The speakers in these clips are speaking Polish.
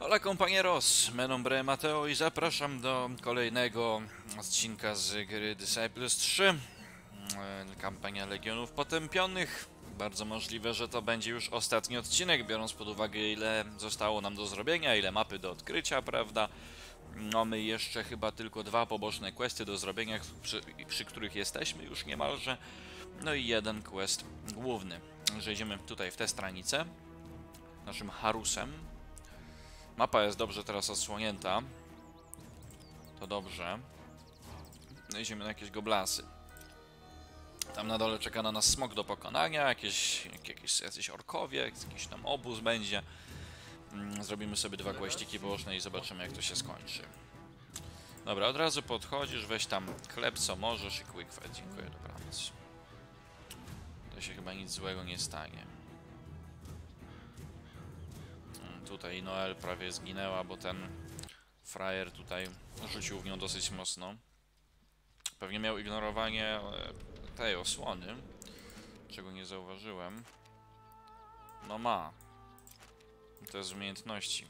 Hola compañeros, me nombre Mateo i zapraszam do kolejnego odcinka z gry Disciples 3. E, Kampania Legionów Potępionych. Bardzo możliwe, że to będzie już ostatni odcinek, biorąc pod uwagę ile zostało nam do zrobienia, ile mapy do odkrycia, prawda? Mamy jeszcze chyba tylko dwa poboczne questy do zrobienia, przy, przy których jesteśmy już niemalże. No i jeden quest główny. Że idziemy tutaj w tę stranicę, naszym Harusem. Mapa jest dobrze teraz odsłonięta. To dobrze. No idziemy na jakieś goblasy. Tam na dole czeka na nas smok do pokonania, jakieś, jakieś jacyś orkowie, jakiś tam obóz będzie. Mm, Zrobimy sobie dwa kłeściki położne i zobaczymy jak to się skończy. Dobra, od razu podchodzisz, weź tam chleb co możesz i quick fight. Dziękuję, dobranoc. To się chyba nic złego nie stanie. Tutaj Noel prawie zginęła, bo ten frajer tutaj rzucił w nią dosyć mocno. Pewnie miał ignorowanie e, tej osłony, czego nie zauważyłem. No ma. To jest umiejętności.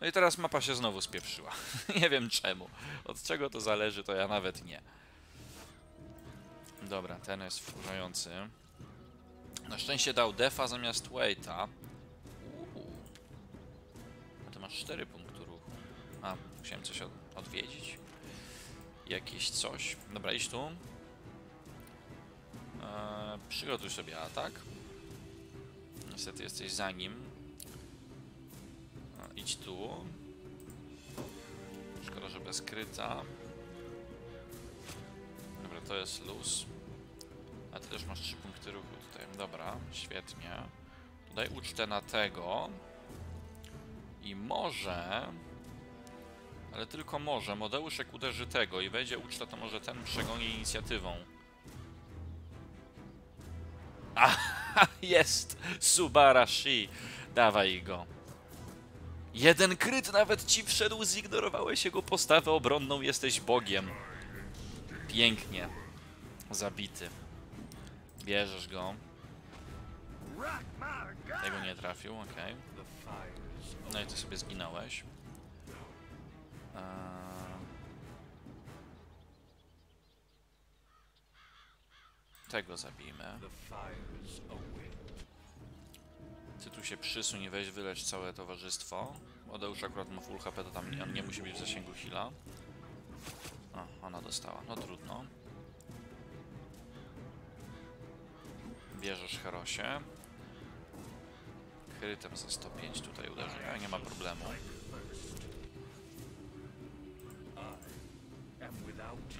No i teraz mapa się znowu spieprzyła. nie wiem czemu. Od czego to zależy, to ja nawet nie. Dobra, ten jest wkurzający. Na szczęście dał defa zamiast waita. 4 punkty ruchu. A, musiałem coś od odwiedzić. Jakieś coś. Dobra, idź tu. Eee, przygotuj sobie atak. Niestety jesteś za nim. No, idź tu. Szkoda, że bez kryta. Dobra, to jest luz. A ty też masz 3 punkty ruchu tutaj. Dobra, świetnie. Tutaj ucztę na tego. I może... Ale tylko może. Modeusz jak uderzy tego i wejdzie uczta, to może ten przegoni inicjatywą. Aha, jest! Subarashi! Dawaj go. Jeden kryt nawet ci wszedł, zignorowałeś jego postawę obronną, jesteś bogiem. Pięknie. Zabity. Bierzesz go. Tego nie trafił, okej. No i ty sobie zginąłeś. Eee... Tego zabijmy. Ty tu się przysuń weź wylecz całe towarzystwo. Odeusz akurat ma full HP, to tam nie, on nie musi być w zasięgu heala. O, ona dostała. No trudno. Bierzesz Herosie. Krytem za 105 tutaj uderzenia, nie ma problemu.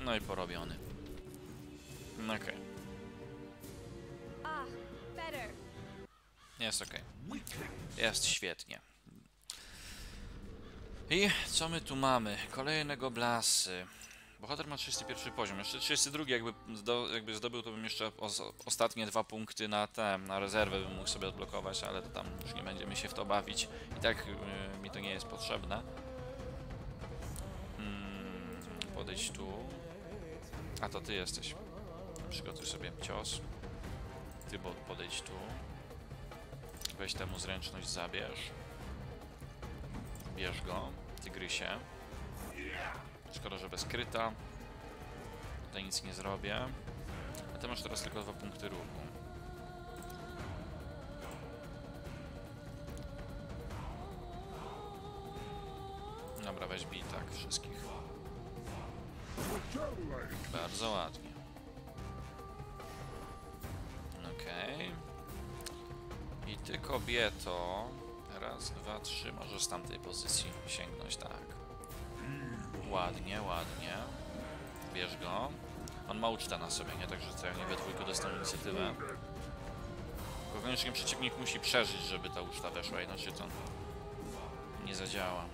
No i porobiony. Okej, Ah, better. jest okej. Jest świetnie. I co my tu mamy? Kolejne goblasy. Bohater ma 31 poziom, jeszcze 32 jakby, jakby zdobył, to bym jeszcze os, ostatnie dwa punkty na te, na rezerwę bym mógł sobie odblokować, ale to tam już nie będziemy się w to bawić. I tak y, mi to nie jest potrzebne. Hmm, podejdź tu. A to ty jesteś. Przygotuj sobie cios. Ty podejdź tu. Weź temu zręczność, zabierz. Bierz go, tygrysie. Szkoda, że bez kryta. Tutaj nic nie zrobię. A ty masz teraz tylko dwa punkty ruchu. Dobra, weź bij tak wszystkich. Bardzo ładnie. Okej. I ty kobieto. Raz, dwa, trzy. Możesz z tamtej pozycji sięgnąć, tak. Ładnie, ładnie. Bierz go. On ma ucztę na sobie, nie? Także co, nie we dwójku dostaną inicjatywę. Koniecznie przeciwnik musi przeżyć, żeby ta uczta weszła, inaczej to nie zadziała.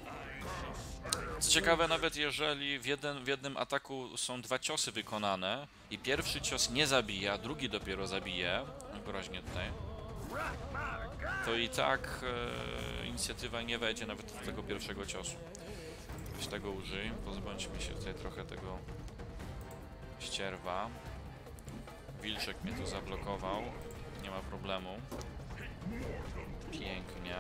Co ciekawe, nawet jeżeli w, jeden, w jednym ataku są dwa ciosy wykonane i pierwszy cios nie zabija, drugi dopiero zabije, groźnie tutaj, to i tak e, inicjatywa nie wejdzie nawet do tego pierwszego ciosu. Weź tego użyj. Pozbądźmy się tutaj trochę tego ścierwa. Wilczek mnie tu zablokował. Nie ma problemu. Pięknie.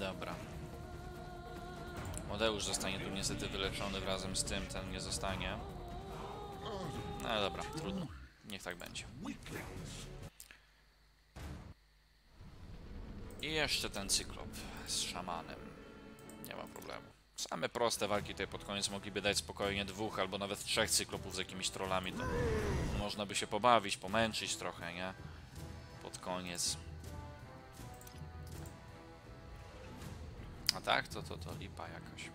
Dobra. Modeusz zostanie tu niestety wyleczony razem z tym, ten nie zostanie. No dobra, trudno. Niech tak będzie. I jeszcze ten cyklop z szamanem. Nie ma problemu. Same proste walki tutaj pod koniec mogliby dać spokojnie dwóch albo nawet trzech cyklopów z jakimiś trollami. To można by się pobawić, pomęczyć trochę, nie? Pod koniec. A tak, to, to, to lipa jakaś. Hmm.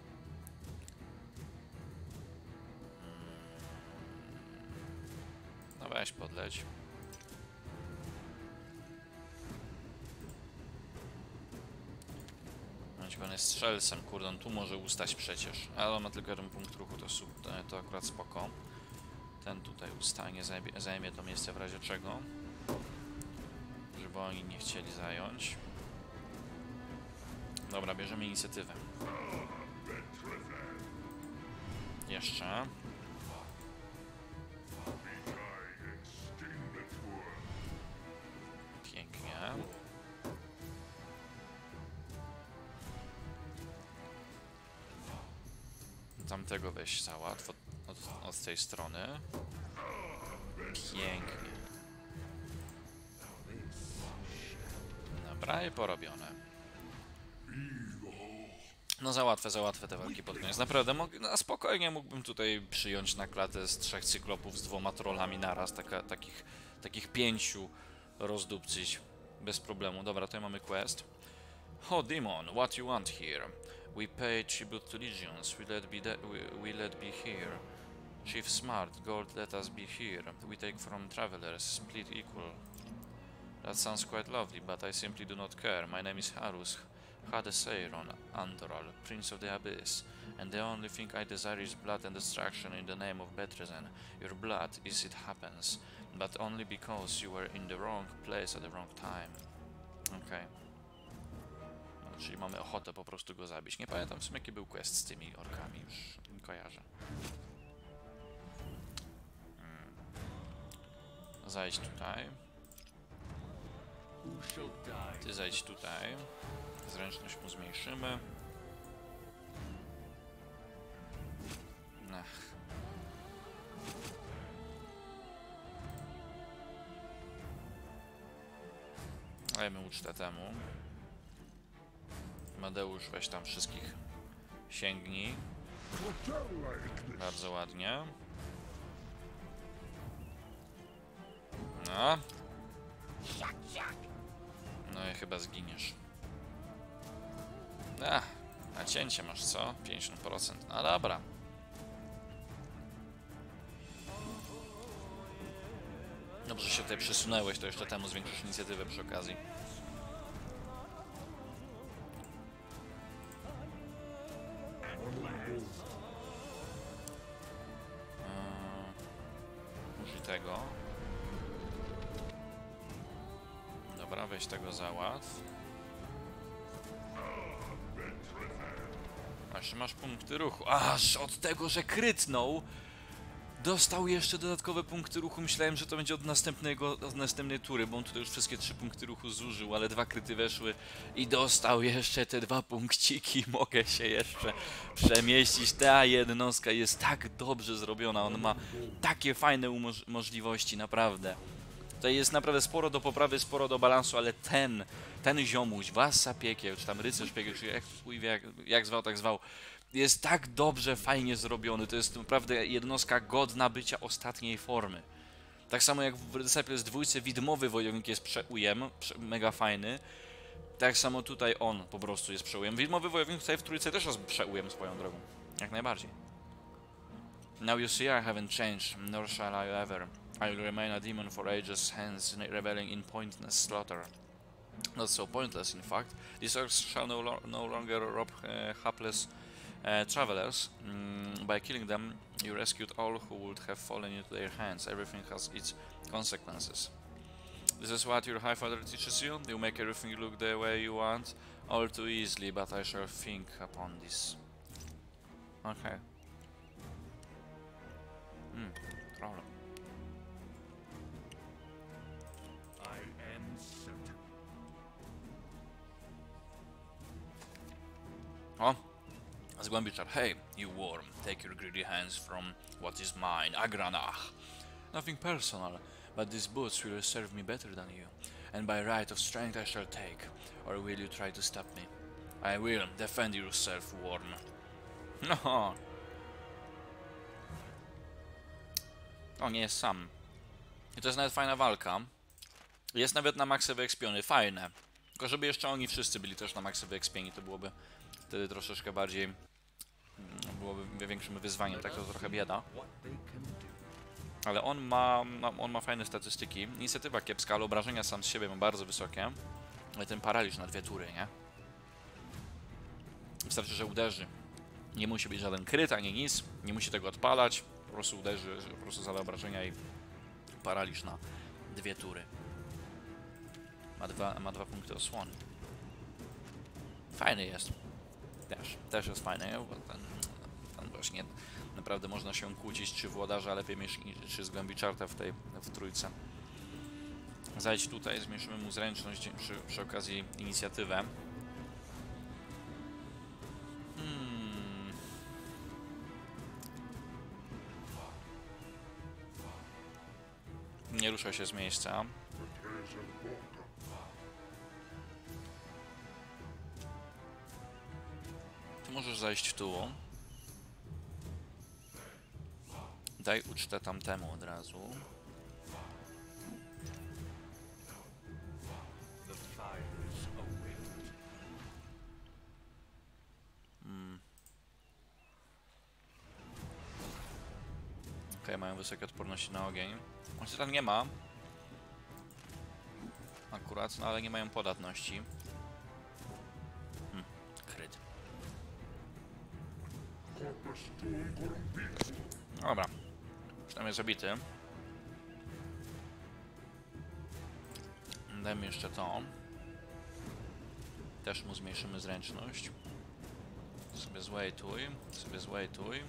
No weź podleć. On jest strzelcem, kurde, on tu może ustać przecież. Ale on ma tylko jeden punkt ruchu, to, to akurat spoko. Ten tutaj ustanie, zajmie, zajmie to miejsce w razie czego. Żeby oni nie chcieli zająć. Dobra, bierzemy inicjatywę. Jeszcze. Tamtego weź załatw od, od, tej strony. Pięknie. Dobra, i porobione. No załatwę, załatwę te walki pod koniec. Naprawdę, mog- no, spokojnie mógłbym tutaj przyjąć na klatę z trzech cyklopów z dwoma trollami naraz, taka, takich, takich pięciu rozdupcyć bez problemu. Dobra, tutaj mamy quest. Oh, demon, what you want here? We pay tribute to legions, we let be, we, let be here. Chief Smart, gold let us be here. We take from travelers, split equal. That sounds quite lovely, but I simply do not care. My name is Harus, Hadeseiron Andoral, Prince of the Abyss, and the only thing I desire is blood and destruction in the name of Betrezen. Your blood, as it happens, but only because you were in the wrong place at the wrong time. Okej. Czyli mamy ochotę po prostu go zabić. Nie pamiętam w sumie jaki był quest z tymi orkami, już nie kojarzę. Hmm. Zajdź tutaj. Ty zajdź tutaj. Zręczność mu zmniejszymy. Ech. Dajmy ucztę temu. Madeusz, weź tam wszystkich sięgnij. Bardzo ładnie. No. No i chyba zginiesz. Ach, na cięcie masz co? 50%. No dobra. Dobrze się tutaj przesunęłeś, to jeszcze temu zwiększysz inicjatywę przy okazji. Użyj tego. Dobra, weź tego załatw. A jeszcze masz punkty ruchu. Aż od tego, że krytnął, dostał jeszcze dodatkowe punkty ruchu. Myślałem, że to będzie od następnego, od następnej tury, bo on tutaj już wszystkie trzy punkty ruchu zużył, ale dwa kryty weszły i dostał jeszcze te dwa punkciki. Mogę się jeszcze przemieścić. Ta jednostka jest tak dobrze zrobiona, on ma takie fajne możliwości, naprawdę. Tutaj jest naprawdę sporo do poprawy, sporo do balansu, ale ten, ten ziomuś, Wassa Piekieł, czy tam Rycerz Piekieł, czy jak, jak, jak zwał, tak zwał, jest tak dobrze, fajnie zrobiony. To jest naprawdę jednostka godna bycia ostatniej formy. Tak samo jak w Disciples dwójce widmowy wojownik jest przeujem, prze, mega fajny. Tak samo tutaj on po prostu jest przeujem. Widmowy wojownik tutaj w trójce też jest przeujem swoją drogą. Jak najbardziej. Now you see I haven't changed, nor shall I ever. I will remain a demon for ages, hence reveling in pointless slaughter. Not so pointless, in fact. These orcs shall no, lo no longer rob uh, hapless uh, travelers. Mm, by killing them, you rescued all who would have fallen into their hands. Everything has its consequences. This is what your High Father teaches you. You make everything look the way you want, all too easily, but I shall think upon this. Okay. Hmm, problem. O, zgłębiczar. Hey, you worm, take your greedy hands from what is mine, Agranach. Nothing personal, but these boots will serve me better than you, and by right of strength I shall take. Or will you try to stop me? I will. Defend yourself, worm. No. O, jest sam. I to jest nawet fajna walka. Jest nawet na maksy wyekspiony, fajne. Tylko żeby jeszcze oni wszyscy byli też na maksy wyekspieni, to byłoby wtedy troszeczkę bardziej... mm, Byłoby większym wyzwaniem, tak to trochę bieda. Ale on ma, ma, on ma fajne statystyki. Inicjatywa kiepska, ale obrażenia sam z siebie ma bardzo wysokie. Ale ten paraliż na dwie tury, nie? Wystarczy, że uderzy. Nie musi być żaden kryt, ani nic. Nie musi tego odpalać. Po prostu uderzy, po prostu zada obrażenia i paraliż na dwie tury. Ma dwa, ma dwa punkty osłony. Fajny jest. Też, też jest fajny, nie? bo ten, ten właśnie naprawdę można się kłócić, czy włodarza lepiej mieć, czy zgłębi czarta w tej w trójce. Zajdź tutaj, zmniejszymy mu zręczność przy, przy okazji inicjatywę. Hmm. Nie rusza się z miejsca. Możesz zajść w tu. Daj ucztę tamtemu od razu. Mm. Okej, mają wysokie odporności na ogień. On się tam nie ma. Akurat, no ale nie mają podatności. Dobra. Przynajmniej zabity. Dajmy jeszcze to. Też mu zmniejszymy zręczność. Sobie złejtuj, sobie złejtuj.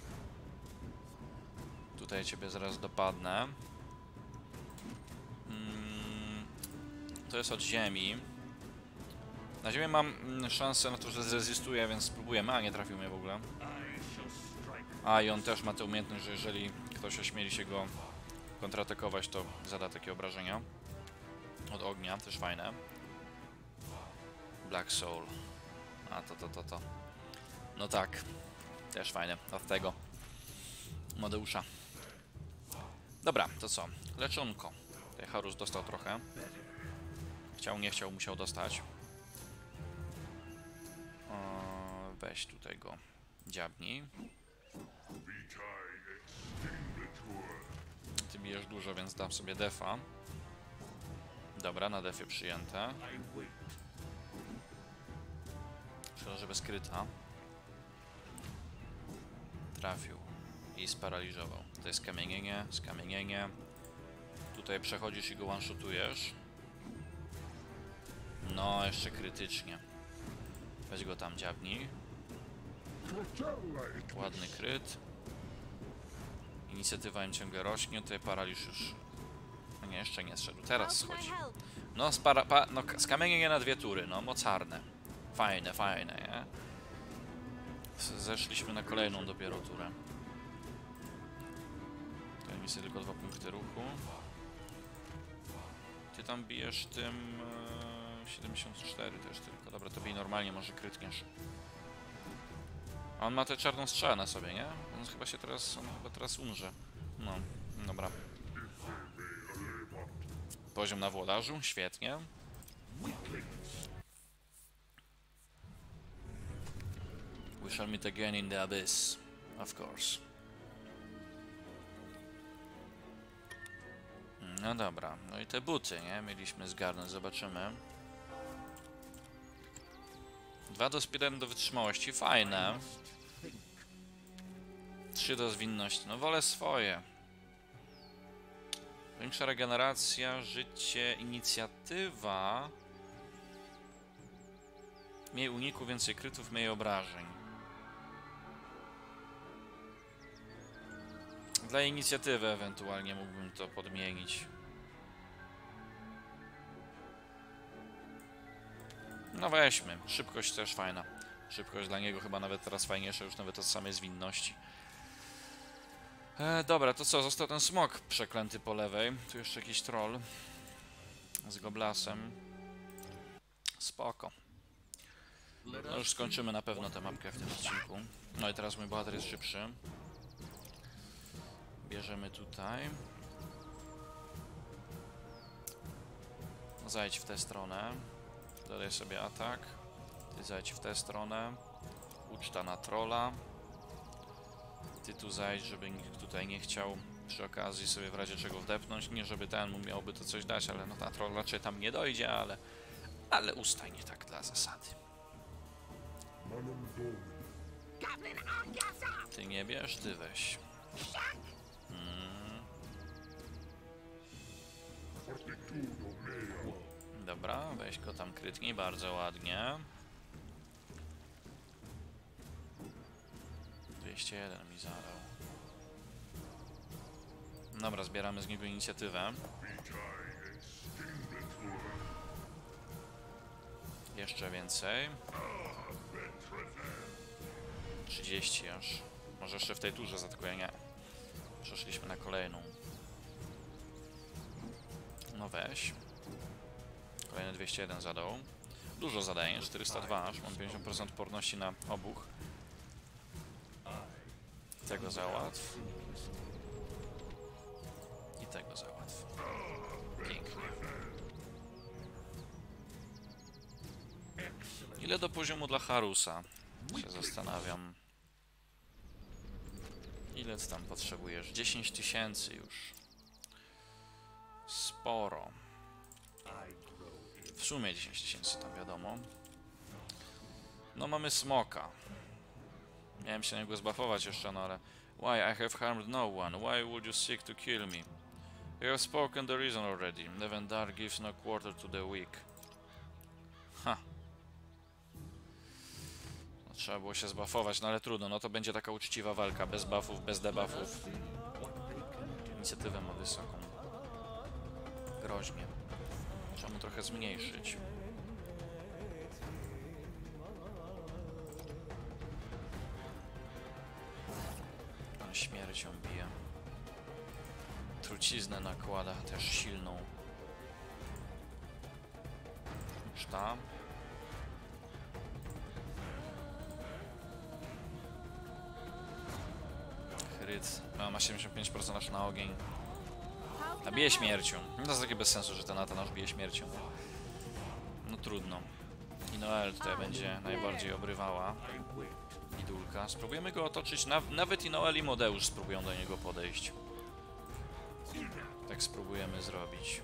Tutaj ciebie zaraz dopadnę. Mm, to jest od ziemi. Na ziemię mam szansę na to, że zrezystuję, więc spróbujemy. A, nie trafił mnie w ogóle. A, i on też ma tę umiejętność, że jeżeli ktoś ośmieli się go kontratakować, to zada takie obrażenia. Od ognia, też fajne. Black Soul. A, to, to, to, to. No tak. Też fajne. Od tego. Modeusza. Dobra, to co? Leczonko. Tutaj Harus dostał trochę. Chciał, nie chciał, musiał dostać. O, weź tutaj go. Dziabnij. Ty bijesz dużo, więc dam sobie defa. Dobra, na defie przyjęte. Przelożę bez kryta. Trafił. I sparaliżował. To jest skamienienie, skamienienie. Tutaj przechodzisz i go one-shotujesz. No, jeszcze krytycznie. Weź go tam dziabnij. Ładny kryt. Inicjatywa im ciągle rośnie, tutaj paraliż już... No nie, jeszcze nie zszedł. Teraz schodzi. No, spara, pa, no k- skamienienie na dwie tury, no, mocarne. Fajne, fajne, nie? Z- Zeszliśmy na kolejną dopiero turę. Tutaj misja tylko dwa punkty ruchu. Ty tam bijesz tym... E, 74 też tylko. Dobra, to bij normalnie, może krytniesz. On ma tę czarną strzałę na sobie, nie? On chyba się teraz, on chyba teraz umrze. No, dobra. Poziom na włodarzu, świetnie. We shall meet again in the abyss, of course. No dobra, no i te buty, nie? Mieliśmy zgarnąć, zobaczymy. Dwa do speed, jeden do wytrzymałości, fajne. Trzy do zwinności, no wolę swoje. Większa regeneracja, życie, inicjatywa. Mniej uniku, więcej krytów, mniej obrażeń. Dla inicjatywy ewentualnie mógłbym to podmienić. No weźmy. Szybkość też fajna. Szybkość dla niego chyba nawet teraz fajniejsza już nawet od samej zwinności. E, dobra, to co? Został ten smok przeklęty po lewej. Tu jeszcze jakiś troll z goblasem. Spoko. No już skończymy na pewno tę mapkę w tym odcinku. No i teraz mój bohater jest szybszy. Bierzemy tutaj. Zajdź w tę stronę. Dodaj sobie atak. Zajdź w tę stronę. Uczta na trolla. Ty tu zajdź, żeby nikt tutaj nie chciał przy okazji sobie w razie czego wdepnąć. Nie, żeby ten mu miałby to coś dać, ale no ta troll raczej tam nie dojdzie, ale... Ale ustajnie tak dla zasady. Ty nie bierz, ty weź. Mm. Dobra, weź go tam krytnij bardzo ładnie. 201 mi zadał. Dobra, zbieramy z niego inicjatywę. Jeszcze więcej. 30 aż. Może jeszcze w tej turze zaatakuję, nie. Przeszliśmy na kolejną. No weź. Kolejny 201 zadał. Dużo zadaje, 402 aż. Mam 50% odporności na obuch. Tego załatw. I tego załatw. Pięknie. Ile do poziomu dla Harusa? Się zastanawiam. Ile tam potrzebujesz? 10 tysięcy już. Sporo. W sumie 10 tysięcy tam wiadomo. No mamy smoka. Miałem się na niego zbafować jeszcze, no ale... Why? I have harmed no one. Why would you seek to kill me? You have spoken the reason already. Nevendar gives no quarter to the weak. Ha. No, trzeba było się zbafować, no ale trudno, no to będzie taka uczciwa walka, bez buffów, bez debuffów. Inicjatywę ma wysoką. Groźnie. Trzeba mu trochę zmniejszyć. Śmiercią bije. Truciznę nakłada, też silną. Sztab. Kryt. A, ma 75% aż na ogień. A bije śmiercią. No to jest takie bez sensu, że ten Atanasz bije śmiercią. No trudno. I Noel tutaj będzie najbardziej obrywała. Idulka. Spróbujemy go otoczyć. Naw nawet i Noel i Modeusz spróbują do niego podejść. Tak spróbujemy zrobić.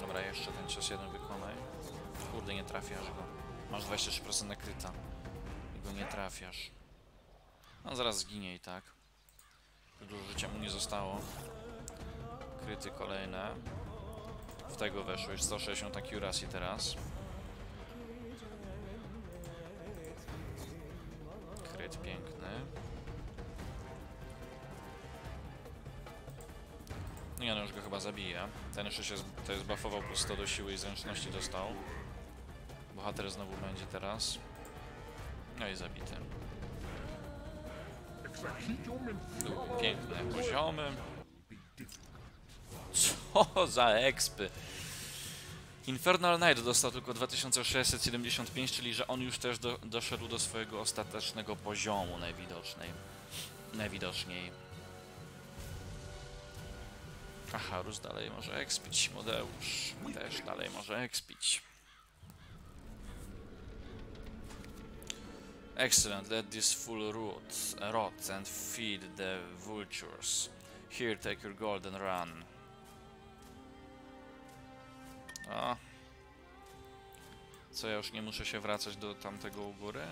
Dobra, jeszcze ten cios jeden wykonaj. Kurde, nie trafiasz go. Masz 23% nakryta. I go nie trafiasz. On zaraz zginie i tak. Dużo życia mu nie zostało. Kryty kolejne. W tego weszło już 160 accuracy teraz. Kryt piękny. No ja no już go chyba zabija. Ten jeszcze się tutaj zbuffował plus 100 do siły i zręczności dostał. Bohater znowu będzie teraz. No i zabity. Piękne poziomy. Co za expy. Infernal Knight dostał tylko 2675, czyli że on już też do, doszedł do swojego ostatecznego poziomu najwidoczniej. Najwidoczniej. A Harus dalej może expić. Modeusz też dalej może expić. Excellent, let this fool rot, rot and feed the vultures. Here, take your gold and run. A. Co, ja już nie muszę się wracać do tamtego u góry?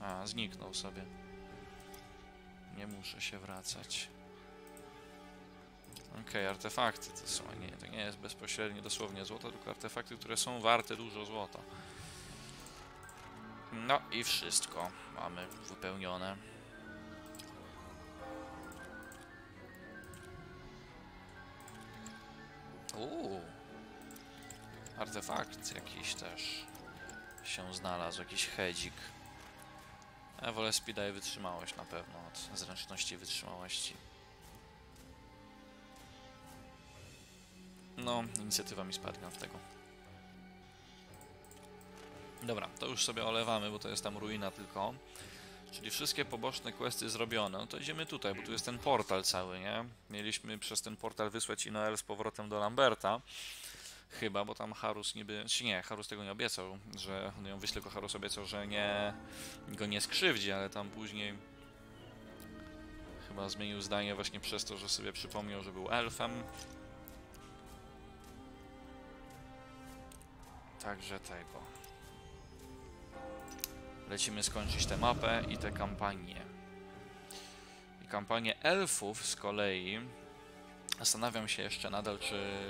A, zniknął sobie. Nie muszę się wracać. Okej, okay, artefakty to są, nie, to nie jest bezpośrednio dosłownie złoto, tylko artefakty, które są warte dużo złota. No i wszystko mamy wypełnione. Uuu. Artefakt jakiś też się znalazł, jakiś hedzik. Ja wolę speeda i wytrzymałość na pewno od zręczności i wytrzymałości. No, inicjatywa mi spadła w tego. Dobra, to już sobie olewamy, bo to jest tam ruina tylko. Czyli wszystkie poboczne questy zrobione. No to idziemy tutaj, bo tu jest ten portal cały, nie? Mieliśmy przez ten portal wysłać Inoel z powrotem do Lamberta. Chyba, bo tam Harus niby... Czy nie, Harus tego nie obiecał, że on ją wyśle, tylko Harus obiecał, że nie... go nie skrzywdzi, ale tam później... Chyba zmienił zdanie właśnie przez to, że sobie przypomniał, że był elfem. Także tego. Lecimy skończyć tę mapę i tę kampanię. I kampanię elfów z kolei... Zastanawiam się jeszcze nadal, czy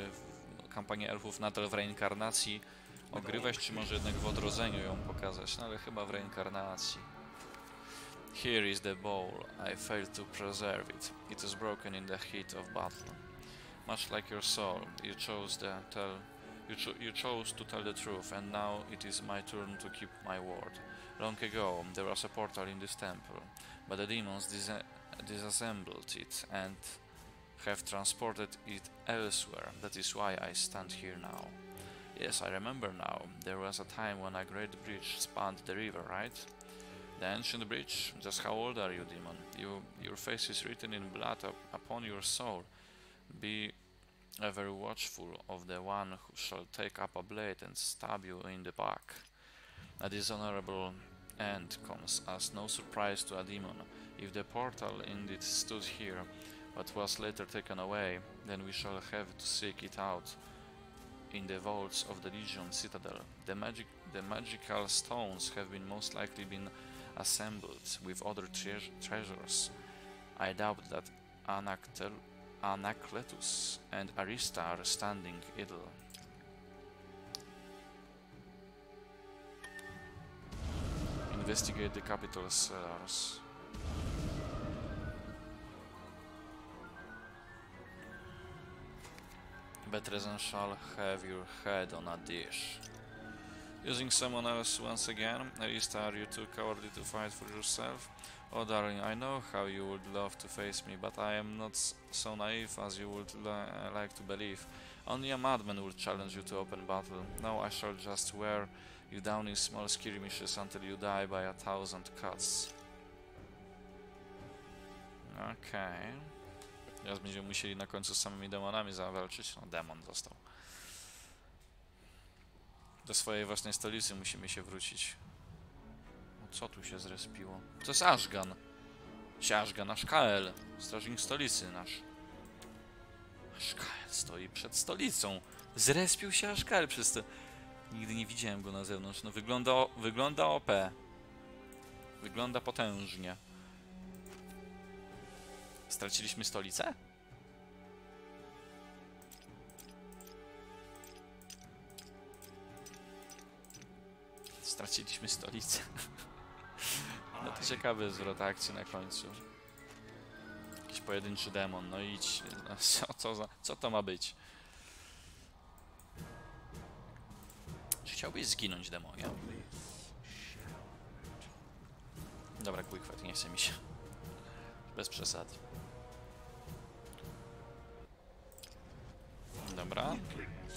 kampanię elfów nadal w reinkarnacji ogrywać, czy może jednak w odrodzeniu ją pokazać, no ale chyba w reinkarnacji. Here is the bowl. I failed to preserve it. It is broken in the heat of battle. Much like your soul, you chose the tell you, cho you chose to tell the truth, and now it is my turn to keep my word. Long ago, there was a portal in this temple, but the demons dis disassembled it and have transported it elsewhere. That is why I stand here now. Yes, I remember now. There was a time when a great bridge spanned the river, right? The ancient bridge? Just how old are you, demon? You, your face is written in blood up upon your soul. Be ever watchful of the one who shall take up a blade and stab you in the back. A dishonorable end comes as no surprise to a demon. If the portal indeed stood here, but was later taken away, then we shall have to seek it out in the vaults of the Legion Citadel. The magic the magical stones have been most likely been assembled with other tre treasures. I doubt that Anactel Anacletus and Arista are standing idle. Investigate the capital cellars. Betresen shall have your head on a dish. Using someone else once again, Arista, are you too cowardly to fight for yourself? Oh darling, I know how you would love to face me, but I am not so naive as you would li uh, like to believe. Only a madman would challenge you to open battle. No, I shall just wear you down in small skirmishes until you die by a thousand cuts. Okay. Teraz będziemy musieli na końcu z samymi demonami zawalczyć. No, demon został. Do swojej własnej stolicy musimy się wrócić. No, co tu się zrespiło? To jest Ashgan. Się Ashgan, nasz KL. Strażnik stolicy nasz. Nasz KL stoi przed stolicą. Zrespił się Ashkal przez to. Nigdy nie widziałem go na zewnątrz. No wygląda, wygląda OP. Wygląda potężnie. Straciliśmy stolicę? Straciliśmy stolicę. No to ciekawy zwrot akcji na końcu. Jakiś pojedynczy demon, no idź. No, co, co, za, co to ma być? Czy chciałbyś zginąć, demonie? Dobra, quick nie chce mi się. Bez przesady.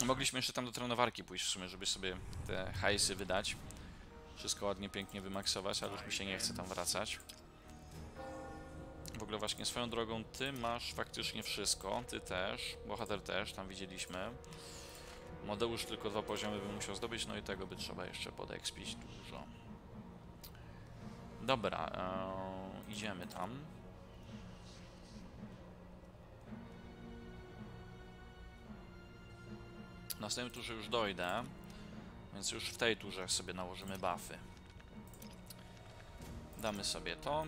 Mogliśmy jeszcze tam do trenowarki pójść w sumie, żeby sobie te hajsy wydać. Wszystko ładnie, pięknie wymaksować, ale już mi się nie chce tam wracać. W ogóle właśnie swoją drogą, ty masz faktycznie wszystko, ty też, bohater też, tam widzieliśmy. Modeusz tylko dwa poziomy by musiał zdobyć, no i tego by trzeba jeszcze podekspić dużo. Dobra, ee, idziemy tam. W następnym turze już dojdę, więc już w tej turze sobie nałożymy buffy. Damy sobie to.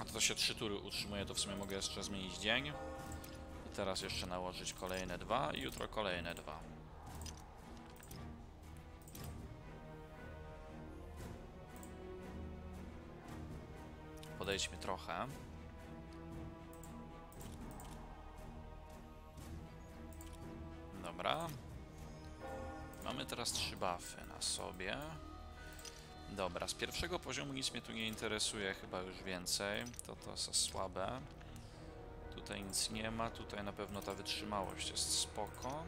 A to się trzy tury utrzymuje, to w sumie mogę jeszcze zmienić dzień. I teraz jeszcze nałożyć kolejne dwa i jutro kolejne dwa. Podejdźmy trochę. Dobra. Mamy teraz trzy buffy na sobie. Dobra, z pierwszego poziomu nic mnie tu nie interesuje, chyba już więcej. To to za słabe. Tutaj nic nie ma, tutaj na pewno ta wytrzymałość jest spoko.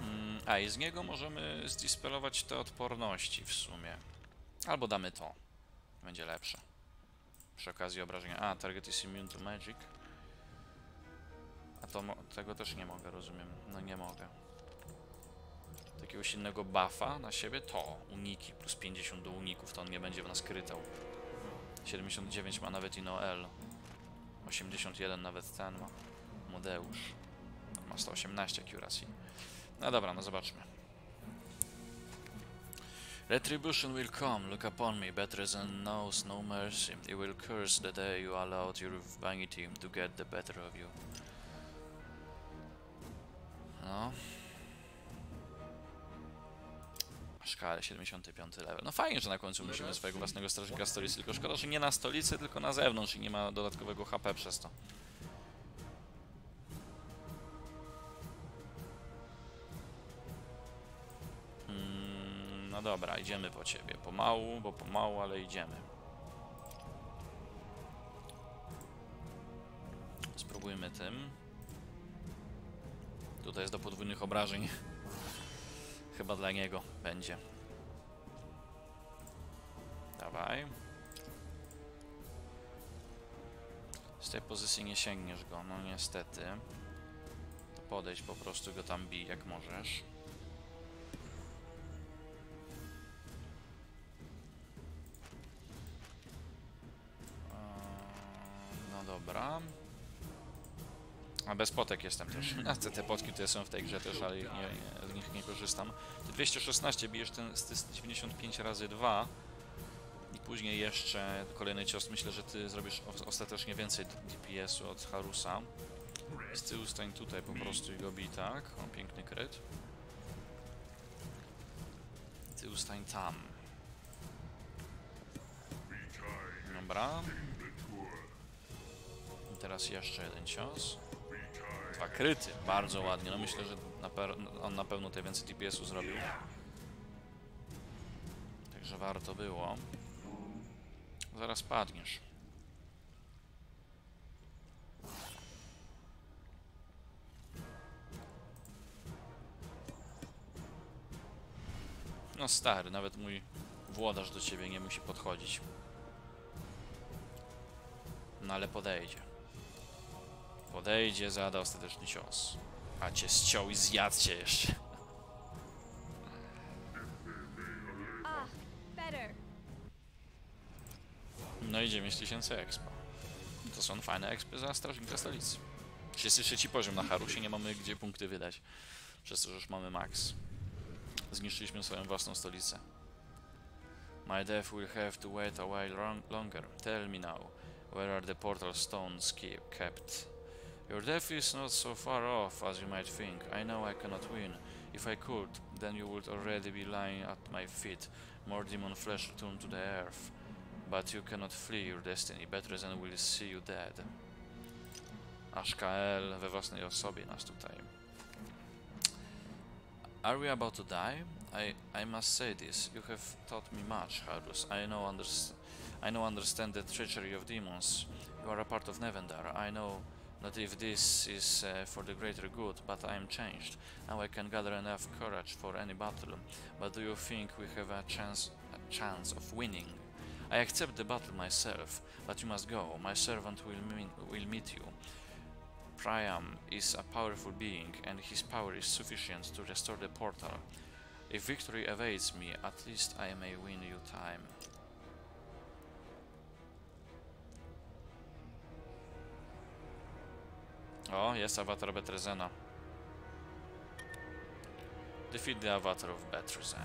Mm, a i z niego możemy zdispelować te odporności w sumie. Albo damy to. Będzie lepsze. Przy okazji obrażenia. A, target is immune to magic. A to tego też nie mogę, rozumiem. No nie mogę. Jakiegoś innego buffa na siebie? To. Uniki. Plus 50 do uników. To on nie będzie w nas krytał. 79 ma nawet Inoel. 81 nawet ten ma. Modeusz. Ma 118 accuracy. No dobra, no zobaczmy. Retribution will come, look upon me, better than knows no mercy. You will curse the day you allowed your vanity to get the better of you. No. Szkale 75 level. No fajnie, że na końcu musimy swojego własnego strażnika stolicy, tylko szkoda, że nie na stolicy, tylko na zewnątrz i nie ma dodatkowego HP przez to. Mm, no dobra, idziemy po ciebie. Pomału, bo pomału, ale idziemy. Spróbujmy tym. Tutaj jest do podwójnych obrażeń. Chyba dla niego będzie. Dawaj. Z tej pozycji nie sięgniesz go, no niestety. To podejdź po prostu go tam bij jak możesz. Bez potek jestem też. A te, te potki tutaj są w tej grze też, ale nie, nie, z nich nie korzystam. Ty 216 bijesz ten z z 95 razy 2 i później jeszcze kolejny cios. Myślę, że ty zrobisz ostatecznie więcej DPS-u od Harusa. Z tyłu stań tutaj po prostu i go bij tak. O, piękny kryt. Ty ustań tam. Dobra. I teraz jeszcze jeden cios. Dwa kryty, bardzo ładnie. No myślę, że na on na pewno te więcej DPS-u zrobił. Także warto było. Zaraz padniesz. No stary, nawet mój włodarz do ciebie nie musi podchodzić. No ale podejdzie. Podejdzie, zada ostateczny cios. A cię ściął i zjadł cię jeszcze. Ah. No i 9000 expa. To są fajne expy za strażnika stolicy. 33 poziom na Harusie, nie mamy gdzie punkty wydać. Przez to, że już mamy max. Zniszczyliśmy swoją własną stolicę. My death will have to wait a while long- longer. Tell me now, where are the portal stones kept? Your death is not so far off as you might think. I know I cannot win. If I could, then you would already be lying at my feet, more demon flesh returned to the earth. But you cannot flee your destiny. Better than will see you dead. KL we własnej osobie nas tutaj. Are we about to die? I I must say this. You have taught me much, Harus. I know underst I know understand the treachery of demons. You are a part of Nevendar. I know that if this is uh, for the greater good, but I am changed. Now I can gather enough courage for any battle. But do you think we have a chance a chance of winning? I accept the battle myself, but you must go. My servant will, mean, will meet you. Priam is a powerful being, and his power is sufficient to restore the portal. If victory awaits me, at least I may win you time. O, jest awatar Betrezena. Defeat the avatar of Betrezen.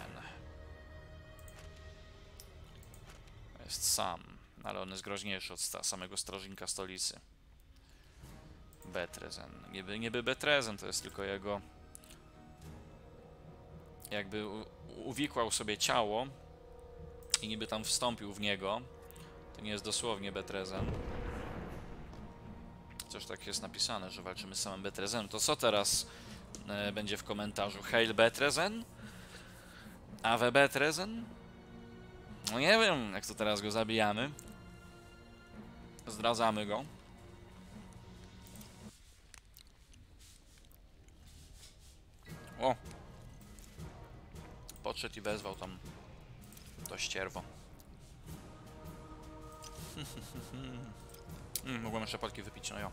Jest sam, ale on jest groźniejszy od sta- samego strażnika stolicy. Betrezen. Niby, niby Betrezen to jest tylko jego. Jakby uwikłał sobie ciało i niby tam wstąpił w niego. To nie jest dosłownie Betrezen. Coś tak jest napisane, że walczymy z samym Betrezenem. To co teraz e, będzie w komentarzu? Hail Betrezen? Ave Betrezen? No nie wiem, jak to teraz go zabijamy. Zdradzamy go. O! Podszedł i wezwał tam to ścierwo. mm, mogłem jeszcze palki wypić, no ja.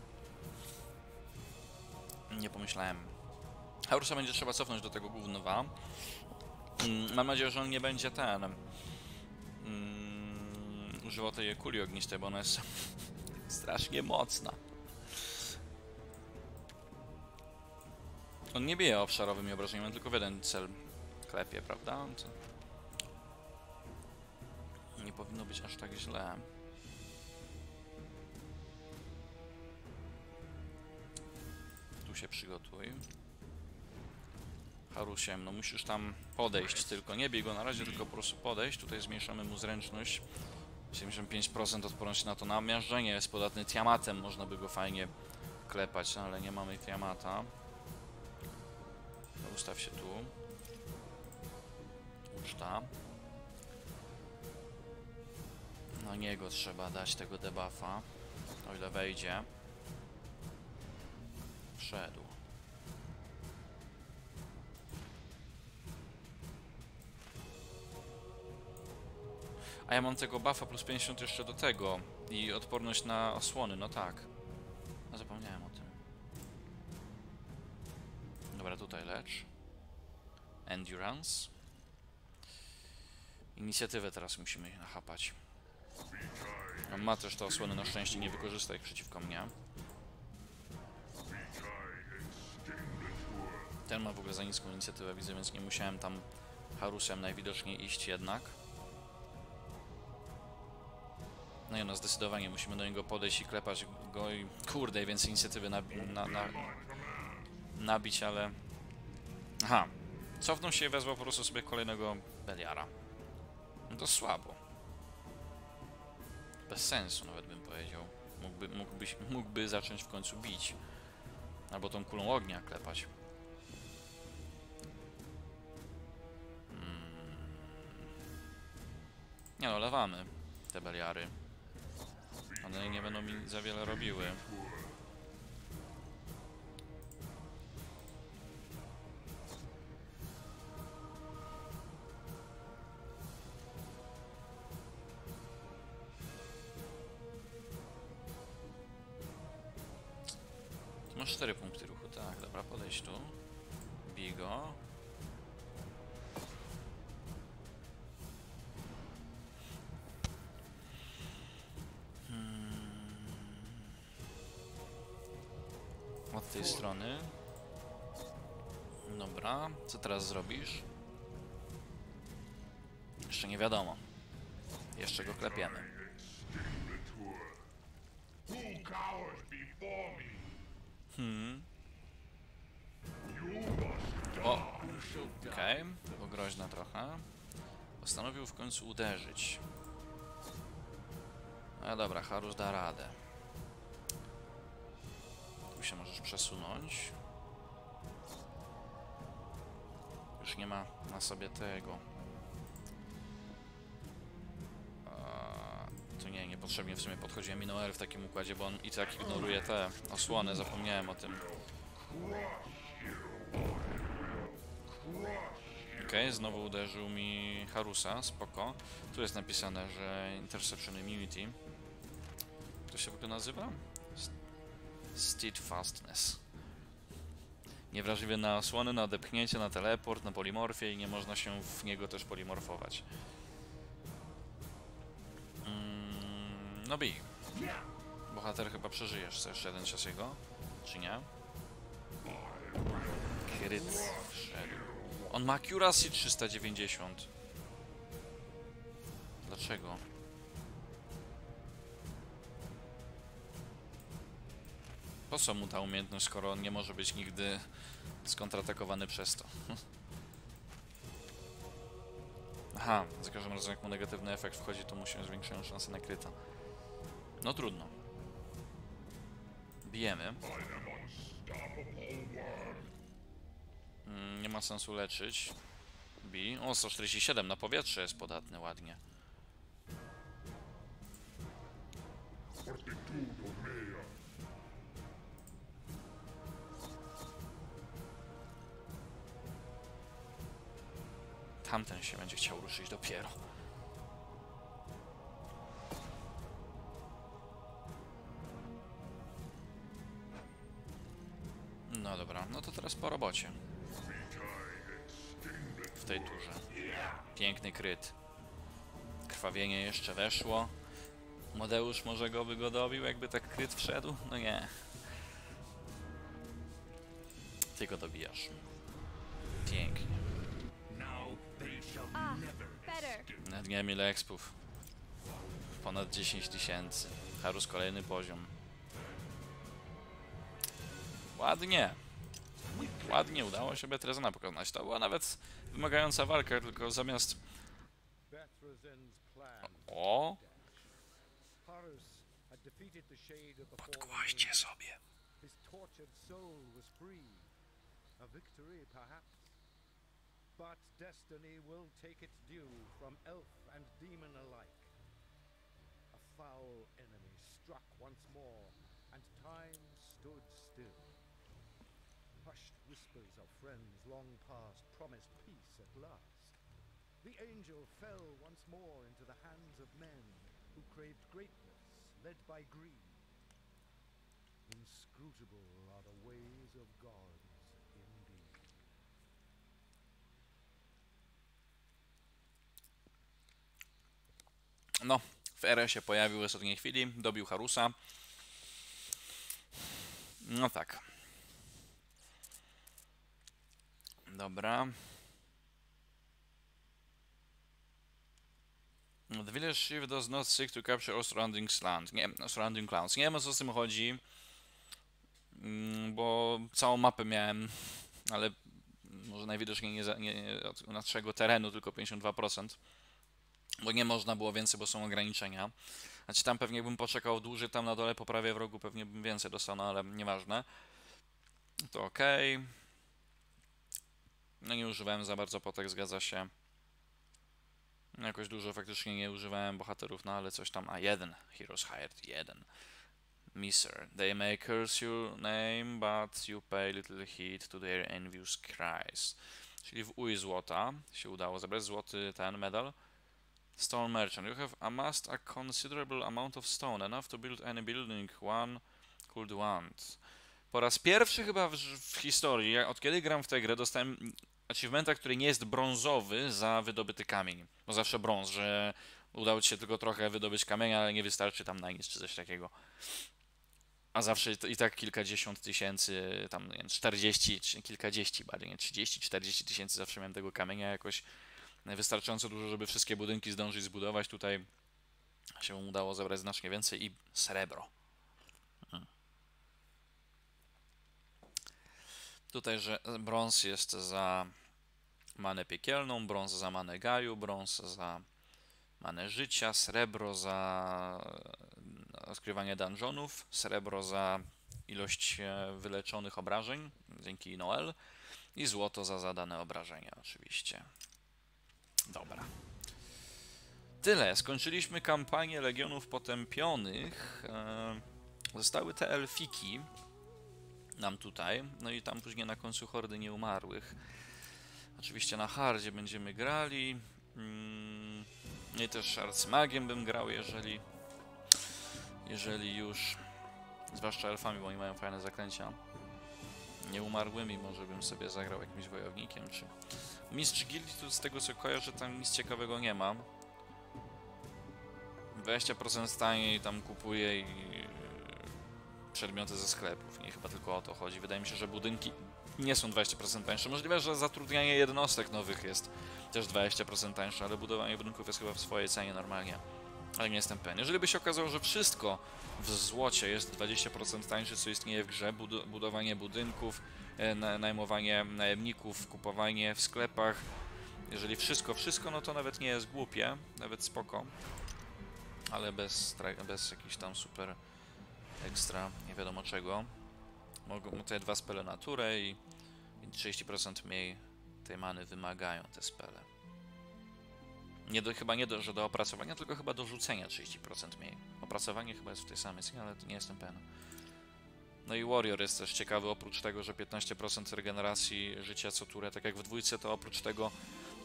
Nie pomyślałem. Haurusa będzie trzeba cofnąć do tego gównowa. Mm, mam nadzieję, że on nie będzie ten... Mm, używał tej kuli ognistej, bo ona jest strasznie mocna. On nie bije obszarowymi obrażeniami, tylko w jeden cel klepie, prawda? Nie powinno być aż tak źle. Się przygotuj. Harusiem, no musisz tam podejść tylko. Nie bij go na razie, tylko po prostu podejść. Tutaj zmniejszamy mu zręczność. 75% odporność na to namiażdżenie. Jest podatny Tiamatem, można by go fajnie klepać, no ale nie mamy Tiamata. No, ustaw się tu. Uczta. Na niego trzeba dać tego debuffa, o ile wejdzie. Wszedł. A ja mam tego buffa plus 50 jeszcze do tego i odporność na osłony, no tak. A zapomniałem o tym. Dobra, tutaj lecz. Endurance. Inicjatywę teraz musimy nachapać. On ma też te osłony, na szczęście nie wykorzysta ich przeciwko mnie. Ten ma w ogóle za niską inicjatywę, widzę, więc nie musiałem tam Harusem najwidoczniej iść jednak. No i no, zdecydowanie musimy do niego podejść i klepać go i kurde, więcej inicjatywy nabi na, na, nabić, ale... Aha, cofnął się i wezwał po prostu sobie kolejnego Beliara. No to słabo. Bez sensu nawet bym powiedział. Mógłby, mógłbyś, mógłby zacząć w końcu bić. Albo tą kulą ognia klepać. Nie no, lewamy te beliary. One nie będą mi za wiele robiły. Masz 4 punkty ruchu, tak, dobra, podejdź tu. Bij tej strony. Dobra, co teraz zrobisz? Jeszcze nie wiadomo. Jeszcze go klepiemy. Hmm. O! Okej, groźna trochę. Postanowił w końcu uderzyć. No dobra, Harus da radę. Tu się możesz przesunąć. Już nie ma na sobie tego. Eee, Tu nie, niepotrzebnie w sumie podchodziłem Minoel w takim układzie, bo on i tak ignoruje te osłony, zapomniałem o tym. Okej, znowu uderzył mi Harusa, spoko. Tu jest napisane, że Interception Immunity. To się w ogóle nazywa? Steadfastness. Niewrażliwy na osłony, na odepchnięcie, na teleport, na polimorfię i nie można się w niego też polimorfować. Mm, no bij. Bohater chyba przeżyjesz. Chcesz jeszcze jeden cios jego? Czy nie? Kryt wszedł. On ma accuracy 390. Dlaczego? Po co mu ta umiejętność, skoro on nie może być nigdy skontratakowany przez to? Aha, za każdym razem jak mu negatywny efekt wchodzi, to mu się zwiększają szanse na kryta. No trudno. worm. Mm, nie ma sensu leczyć. Bi. O, 147 na powietrze jest podatny ładnie. Tamten się będzie chciał ruszyć dopiero. No dobra, no to teraz po robocie. W tej turze. Piękny kryt. Krwawienie jeszcze weszło. Modeusz może go by go dobił, jakby tak kryt wszedł? No nie. Ty go dobijasz. Nawet nie wiem ile expów. Ponad 10 tysięcy. Harus kolejny poziom. Ładnie. Ładnie udało się Betrezana pokonać. To była nawet wymagająca walka, tylko zamiast... O! Podgłoście sobie. His tortured soul was free. A victory, perhaps. But destiny will take its due from elf and demon alike. A foul enemy struck once more, and time stood still. Hushed whispers of friends long past promised peace at last. The angel fell once more into the hands of men who craved greatness, led by greed. Inscrutable are the ways of gods No, w erę się pojawił w ostatniej chwili, dobił Harusa. No tak. Dobra. The village chief does not seek to capture all surrounding land. Nie, surrounding clowns. Nie wiem o co z tym chodzi. Mm, Bo całą mapę miałem, ale może najwidoczniej nie, nie, nie od naszego terenu, tylko 52% bo nie można było więcej, bo są ograniczenia. Znaczy tam pewnie bym poczekał dłużej, tam na dole po prawej w rogu pewnie bym więcej dostał, no ale nieważne. To ok. No nie używałem za bardzo potek, zgadza się. Jakoś dużo faktycznie nie używałem bohaterów, no ale coś tam. A jeden. Heroes Hired, jeden. Miser. They may curse your name, but you pay little heed to their envious cries. Czyli w uj złota się udało zebrać złoty ten medal. Stone Merchant. You have amassed a considerable amount of stone, enough to build any building one could want. Po raz pierwszy chyba w, w historii, od kiedy gram w tę grę, dostałem achievementa, który nie jest brązowy za wydobyty kamień. Bo zawsze brąz, że udało ci się tylko trochę wydobyć kamienia, ale nie wystarczy tam na nic czy coś takiego. A zawsze i- i tak kilkadziesiąt tysięcy, tam nie wiem, 40 czy kilkadziesiąt bardziej, nie 30, 40 tysięcy zawsze miałem tego kamienia jakoś wystarczająco dużo, żeby wszystkie budynki zdążyć zbudować. Tutaj się udało zebrać znacznie więcej i srebro. Mhm. Tutaj, że brąz jest za manę piekielną, brąz za manę gaju, brąz za manę życia, srebro za e, odkrywanie dungeonów, srebro za ilość e, wyleczonych obrażeń dzięki Noel i złoto za zadane obrażenia oczywiście. Dobra. Tyle. Skończyliśmy kampanię Legionów Potępionych. E, Zostały te elfiki nam tutaj. No i tam później na końcu Hordy Nieumarłych. Oczywiście na hardzie będziemy grali. Mm, No i też arcymagiem bym grał, jeżeli jeżeli już zwłaszcza elfami, bo oni mają fajne zaklęcia. Nieumarłymi może bym sobie zagrał jakimś wojownikiem, czy Mistrz Gildii, tu z tego co kojarzę, tam nic ciekawego nie ma. 20% taniej tam kupuje i e, przedmioty ze sklepów. Nie chyba tylko o to chodzi. Wydaje mi się, że budynki nie są 20% tańsze. Możliwe, że zatrudnianie jednostek nowych jest też 20% tańsze, ale budowanie budynków jest chyba w swojej cenie normalnie. Ale nie jestem pewien. Jeżeli by się okazało, że wszystko w złocie jest 20% tańsze, co istnieje w grze, budu- budowanie budynków, e, na- najmowanie najemników, kupowanie w sklepach. Jeżeli wszystko, wszystko, no to nawet nie jest głupie, nawet spoko. Ale bez, bez jakichś tam super ekstra, nie wiadomo czego. Mogą tutaj dwa spele na turę i i 30% mniej tej many wymagają te spele. Nie do, chyba nie do, że do opracowania, tylko chyba do rzucenia 30% mniej. Opracowanie chyba jest w tej samej cenie, ale nie jestem pewien. No i Warrior jest też ciekawy, oprócz tego, że 15% regeneracji życia co turę, tak jak w dwójce, to oprócz tego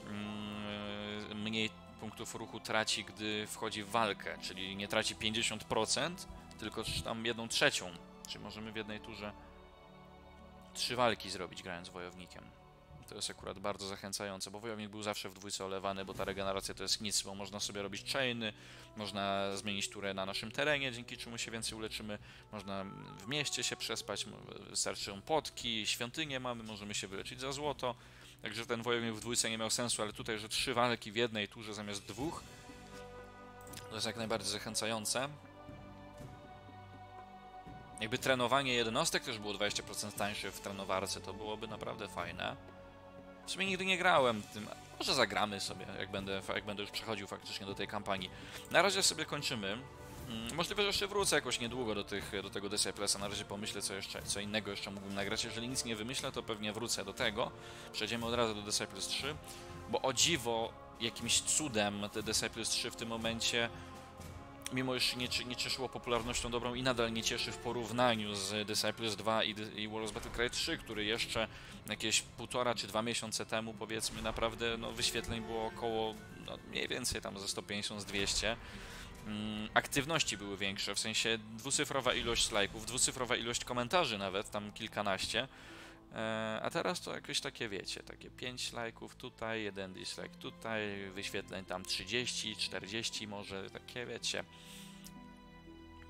mm, mniej punktów ruchu traci, gdy wchodzi w walkę, czyli nie traci 50%, tylko tam jedną trzecią. Czyli możemy w jednej turze trzy walki zrobić grając wojownikiem. To jest akurat bardzo zachęcające, bo wojownik był zawsze w dwójce olewany, bo ta regeneracja to jest nic, bo można sobie robić chainy, można zmienić turę na naszym terenie, dzięki czemu się więcej uleczymy, można w mieście się przespać, wystarczą potki, świątynię mamy, możemy się wyleczyć za złoto. Także ten wojownik w dwójce nie miał sensu, ale tutaj, że trzy walki w jednej turze zamiast dwóch, to jest jak najbardziej zachęcające. Jakby trenowanie jednostek też było 20% tańsze w trenowarce, to byłoby naprawdę fajne. W sumie nigdy nie grałem tym, może zagramy sobie, jak będę, jak będę już przechodził faktycznie do tej kampanii. Na razie sobie kończymy. Mm, Możliwe, że jeszcze wrócę jakoś niedługo do, tych, do tego Disciplesa. Na razie pomyślę, co, jeszcze, co innego jeszcze mógłbym nagrać. Jeżeli nic nie wymyślę, to pewnie wrócę do tego. Przejdziemy od razu do Disciples 3, bo o dziwo, jakimś cudem te Disciples 3 w tym momencie mimo iż nie, nie cieszyło popularnością dobrą i nadal nie cieszy w porównaniu z Disciples 2 i, i Warlords Battlecry 3, który jeszcze jakieś półtora czy dwa miesiące temu powiedzmy naprawdę no, wyświetleń było około no, mniej więcej tam ze 150 z 200 mm, aktywności były większe, w sensie dwucyfrowa ilość lajków, dwucyfrowa ilość komentarzy nawet, tam kilkanaście a teraz to jakieś takie, wiecie, takie 5 lajków tutaj, jeden dislike tutaj, wyświetleń tam 30, 40 może, takie wiecie,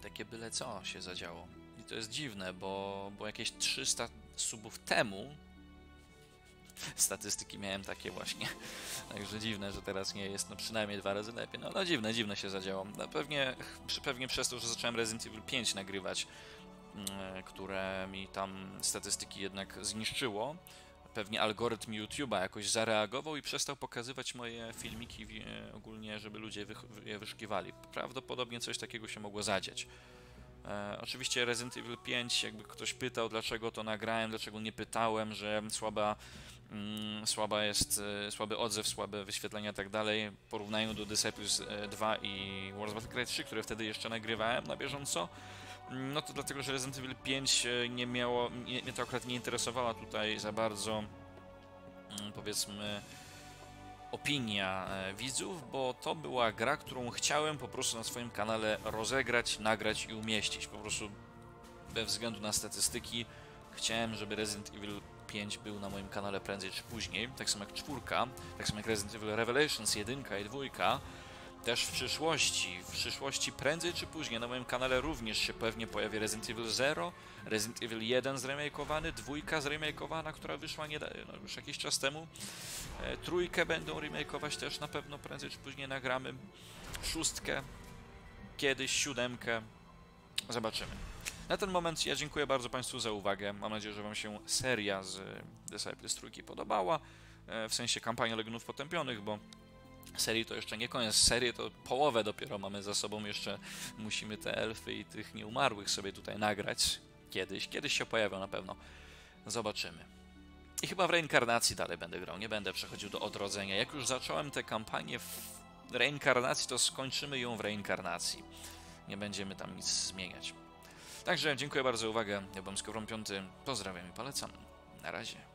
takie byle co się zadziało. I to jest dziwne, bo, bo jakieś 300 subów temu statystyki miałem takie właśnie. Także dziwne, że teraz nie jest, no przynajmniej dwa razy lepiej. No, no dziwne, dziwne się zadziało. No, pewnie, pewnie przez to, że zacząłem Resident Evil 5 nagrywać, które mi tam statystyki jednak zniszczyło. Pewnie algorytm YouTube'a jakoś zareagował i przestał pokazywać moje filmiki e, ogólnie, żeby ludzie je wyszukiwali. Prawdopodobnie coś takiego się mogło zadziać. E, oczywiście Resident Evil 5, jakby ktoś pytał, dlaczego to nagrałem, dlaczego nie pytałem, że słaba, mm, słaba jest, e, słaby odzew, słabe wyświetlenia i tak dalej, w porównaniu do Disciples e, 2 i Wars Battlecry 3, które wtedy jeszcze nagrywałem na bieżąco, no to dlatego, że Resident Evil 5 e, nie miało, nie, mnie to akurat nie interesowała tutaj za bardzo, mm, powiedzmy, opinia e, widzów, bo to była gra, którą chciałem po prostu na swoim kanale rozegrać, nagrać i umieścić. Po prostu bez względu na statystyki chciałem, żeby Resident Evil 5 był na moim kanale prędzej czy później. Tak samo jak czwórka, tak samo jak Resident Evil Revelations 1 i 2. Też w przyszłości, w przyszłości prędzej czy później na moim kanale również się pewnie pojawi Resident Evil 0, Resident Evil 1 zremakeowany, dwójka zremakeowana, która wyszła nie, no, już jakiś czas temu. E, trójkę będą remakeować też na pewno prędzej czy później nagramy. Szóstkę, kiedyś siódemkę. Zobaczymy. Na ten moment ja dziękuję bardzo Państwu za uwagę. Mam nadzieję, że Wam się seria z Disciples trójki podobała. E, w sensie kampania Legionów Potępionych, bo serii to jeszcze nie koniec. Serię to połowę dopiero mamy za sobą. Jeszcze musimy te elfy i tych nieumarłych sobie tutaj nagrać. Kiedyś, kiedyś się pojawią na pewno. Zobaczymy. I chyba w reinkarnacji dalej będę grał. Nie będę przechodził do odrodzenia. Jak już zacząłem tę kampanię w reinkarnacji, to skończymy ją w reinkarnacji. Nie będziemy tam nic zmieniać. Także dziękuję bardzo za uwagę. Ja byłem Skowron Piąty. Pozdrawiam i polecam. Na razie.